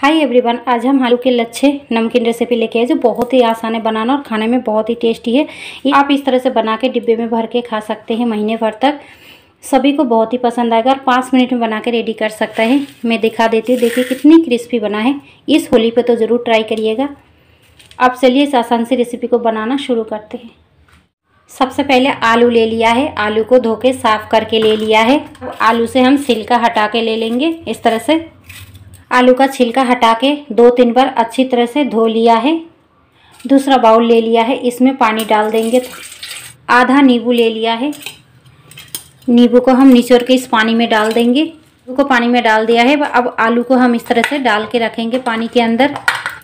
Hi everyone आज हम आलू के लच्छे नमकीन रेसिपी लेके आए जो बहुत ही आसान है बनाना और खाने में बहुत ही टेस्टी है। ये आप इस तरह से बना के डिब्बे में भर के खा सकते हैं महीने भर तक। सभी को बहुत ही पसंद आएगा और पाँच मिनट में बना के रेडी कर सकता है। मैं दिखा देती हूँ, देखिए कितनी क्रिस्पी बना है। इस होली पर तो ज़रूर ट्राई करिएगा। आप चलिए इस आसान सी रेसिपी को बनाना शुरू करते हैं। सबसे पहले आलू ले लिया है। आलू को धो के साफ़ करके ले लिया है। आलू से हम सिल्का हटा के ले लेंगे इस तरह से। आलू का छिलका हटा के दो तीन बार अच्छी तरह से धो लिया है। दूसरा बाउल ले लिया है। इसमें पानी डाल देंगे आधा नींबू ले लिया है। नींबू को हम निचोड़ के इस पानी में डाल देंगे। नींबू को पानी में डाल दिया है। अब आलू को हम इस तरह से डाल के रखेंगे पानी के अंदर।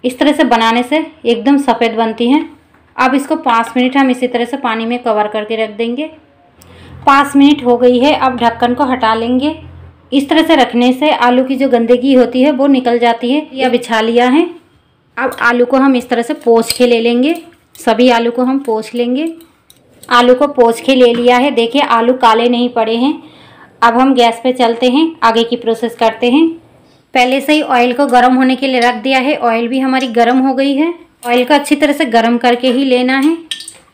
इस तरह से बनाने से एकदम सफ़ेद बनती हैं। अब इसको पाँच मिनट हम इसी तरह से पानी में कवर करके रख देंगे। पाँच मिनट हो गई है। अब ढक्कन को हटा लेंगे। इस तरह से रखने से आलू की जो गंदगी होती है, वो निकल जाती है या बिछा लिया है। अब आलू को हम इस तरह से पोछ के ले लेंगे। सभी आलू को हम पोछ लेंगे। आलू को पोछ के ले लिया है। देखिए, आलू काले नहीं पड़े हैं। अब हम गैस पे चलते हैं। आगे की प्रोसेस करते हैं। पहले से ही ऑयल को गर्म होने के लिए रख दिया है। ऑयल भी हमारी गर्म हो गई है। ऑयल को अच्छी तरह से गर्म करके ही लेना है।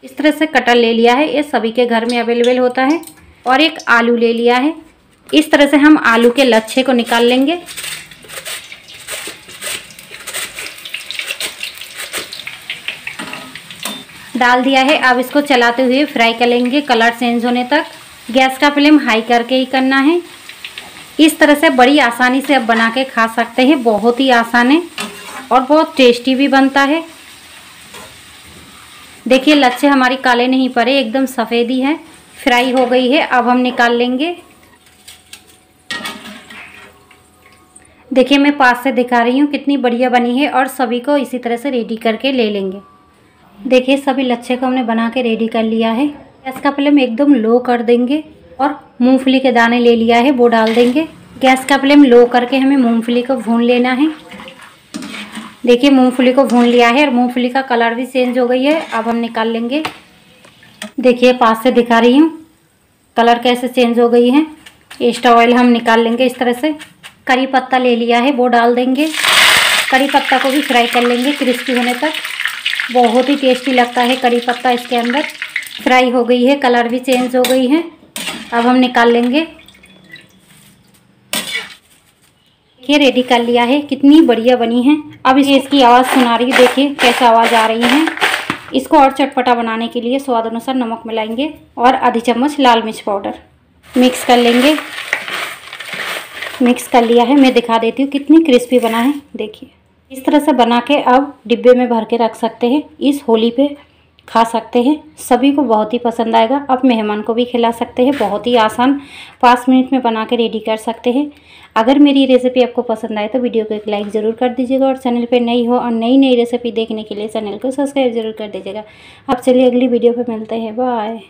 इस तरह से कटर ले लिया है। ये सभी के घर में अवेलेबल होता है। और एक आलू ले लिया है। इस तरह से हम आलू के लच्छे को निकाल लेंगे। डाल दिया है, अब इसको चलाते हुए फ्राई कर लेंगे कलर चेंज होने तक। गैस का फ्लेम हाई करके ही करना है। इस तरह से बड़ी आसानी से अब बना के खा सकते हैं, बहुत ही आसान है और बहुत टेस्टी भी बनता है। देखिए, लच्छे हमारी काले नहीं पड़े, एकदम सफ़ेदी है। फ्राई हो गई है, अब हम निकाल लेंगे। देखिए, मैं पास से दिखा रही हूँ कितनी बढ़िया बनी है और सभी को इसी तरह से रेडी करके ले लेंगे। देखिए, सभी लच्छे को हमने बना के रेडी कर लिया है। गैस का फ्लेम एकदम लो कर देंगे और मूंगफली के दाने ले लिया है, वो डाल देंगे। गैस का फ्लेम लो करके हमें मूंगफली को भून लेना है। देखिए, मूंगफली को भून लिया है और मूंगफली का कलर भी चेंज हो गई है, अब हम निकाल लेंगे। देखिए, पास से दिखा रही हूँ। कलर कैसे चेंज हो गई है एक्स्ट्रा ऑयल हम निकाल लेंगे इस तरह से। करी पत्ता ले लिया है, वो डाल देंगे। करी पत्ता को भी फ्राई कर लेंगे क्रिस्पी होने तक। बहुत ही टेस्टी लगता है करी पत्ता इसके अंदर। फ्राई हो गई है कलर भी चेंज हो गई है। अब हम निकाल लेंगे। ये रेडी कर लिया है, कितनी बढ़िया बनी है। अब इसे इसकी आवाज़ सुना रही देखिए कैसे आवाज़ आ रही है। इसको और चटपटा बनाने के लिए स्वाद अनुसार नमक मिलाएँगे और आधी चम्मच लाल मिर्च पाउडर। मिक्स कर लेंगे। मिक्स कर लिया है। मैं दिखा देती हूँ कितनी क्रिस्पी बना है। देखिए, इस तरह से बना के अब डिब्बे में भर के रख सकते हैं। इस होली पे खा सकते हैं। सभी को बहुत ही पसंद आएगा। अब मेहमान को भी खिला सकते हैं। बहुत ही आसान पाँच मिनट में बना के रेडी कर सकते हैं। अगर मेरी रेसिपी आपको पसंद आए तो वीडियो को एक लाइक ज़रूर कर दीजिएगा और चैनल पे नई हो और नई नई रेसिपी देखने के लिए चैनल को सब्सक्राइब ज़रूर कर दीजिएगा। अब चलिए अगली वीडियो पर मिलते हैं। बाय।